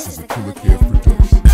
This is a Killer Kid production.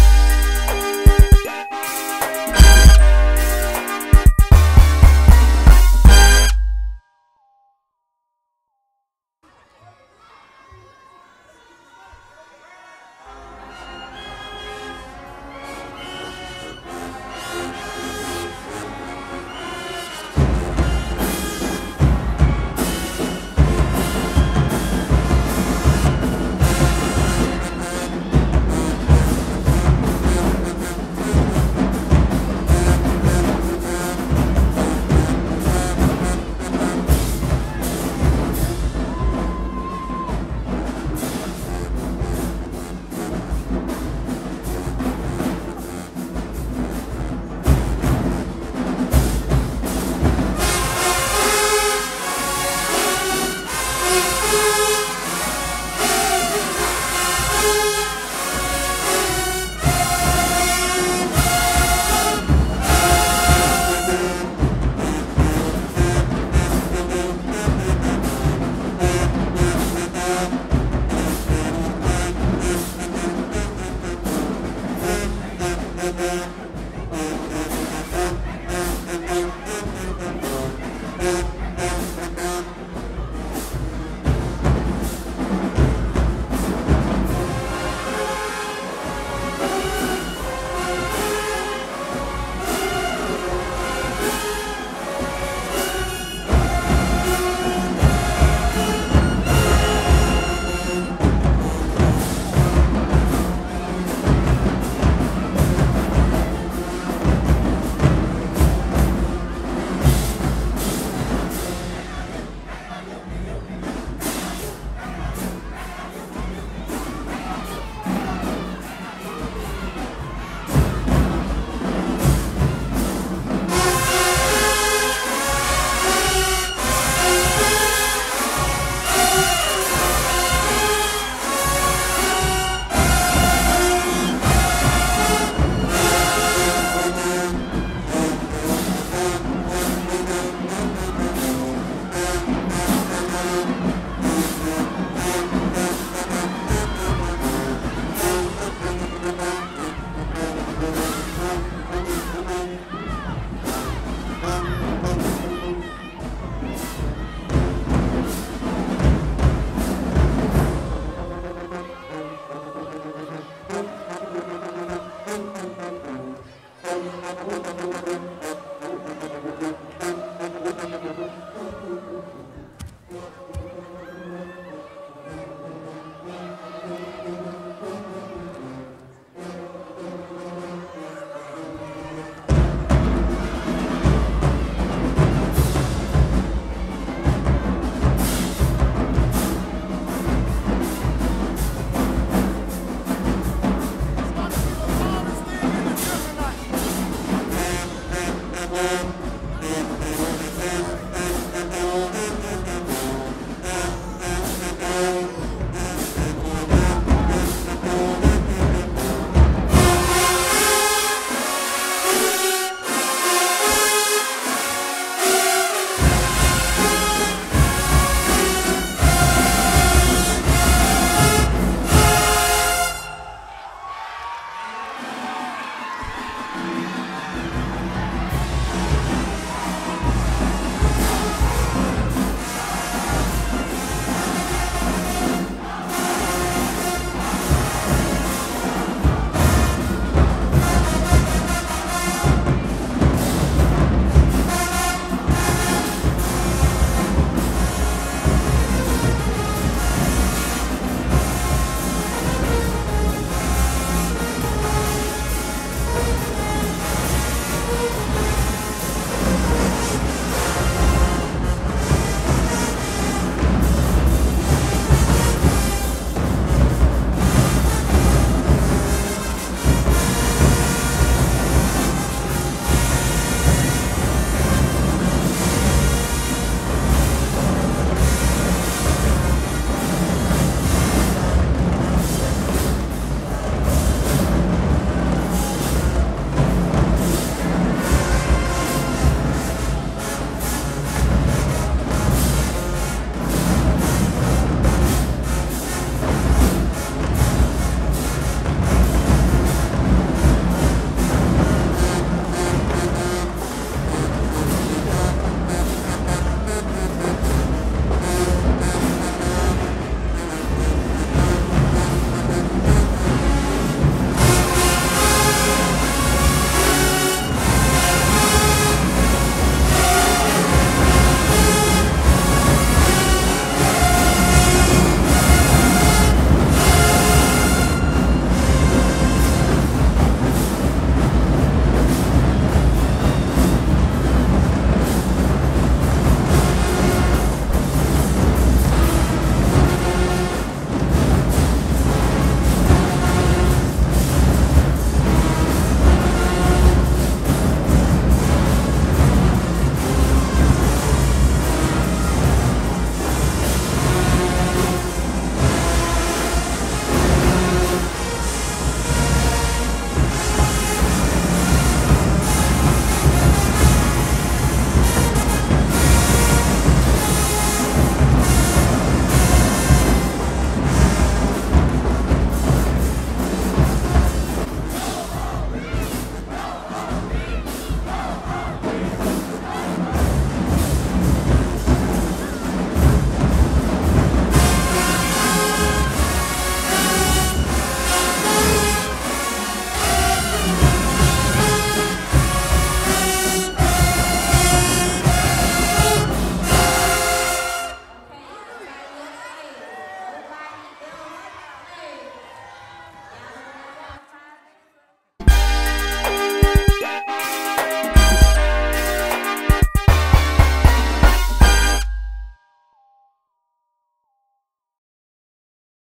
I'm good,